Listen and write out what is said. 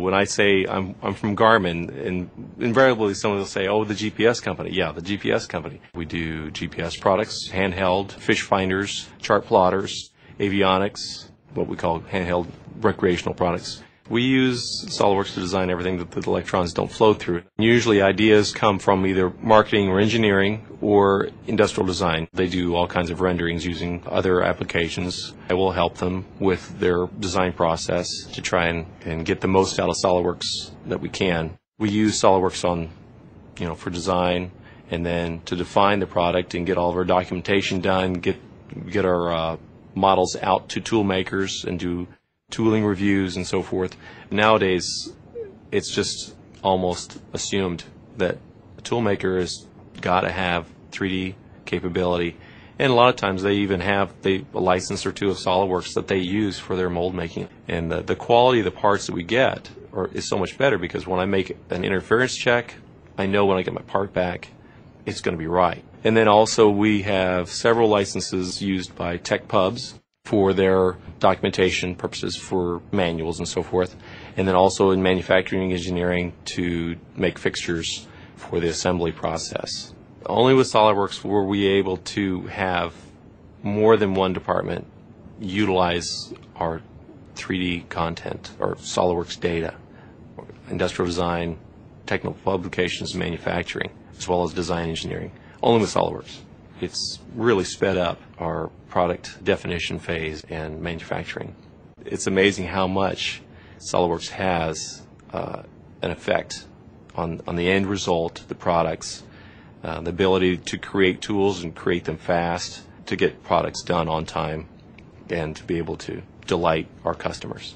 When I say I'm, I'm from Garmin, and invariably someone will say, oh, the GPS company. Yeah, the GPS company. We do GPS products, handheld, fish finders, chart plotters, avionics, what we call handheld recreational products. We use SOLIDWORKS to design everything that the electrons don't flow through. Usually ideas come from either marketing or engineering or industrial design. They do all kinds of renderings using other applications. I will help them with their design process to try and, and get the most out of SOLIDWORKS that we can. We use SOLIDWORKS on, you know, for design and then to define the product and get all of our documentation done, get, get our uh, models out to tool makers and do tooling reviews and so forth. Nowadays, it's just almost assumed that a toolmaker has got to have 3D capability. And a lot of times they even have they, a license or two of SOLIDWORKS that they use for their mold making. And the, the quality of the parts that we get are, is so much better because when I make an interference check, I know when I get my part back, it's going to be right. And then also we have several licenses used by tech pubs for their documentation purposes for manuals and so forth, and then also in manufacturing engineering to make fixtures for the assembly process. Only with SOLIDWORKS were we able to have more than one department utilize our 3D content or SOLIDWORKS data, industrial design, technical publications, manufacturing, as well as design engineering. Only with SOLIDWORKS. It's really sped up our product definition phase and manufacturing. It's amazing how much SOLIDWORKS has uh, an effect on, on the end result, the products, uh, the ability to create tools and create them fast, to get products done on time, and to be able to delight our customers.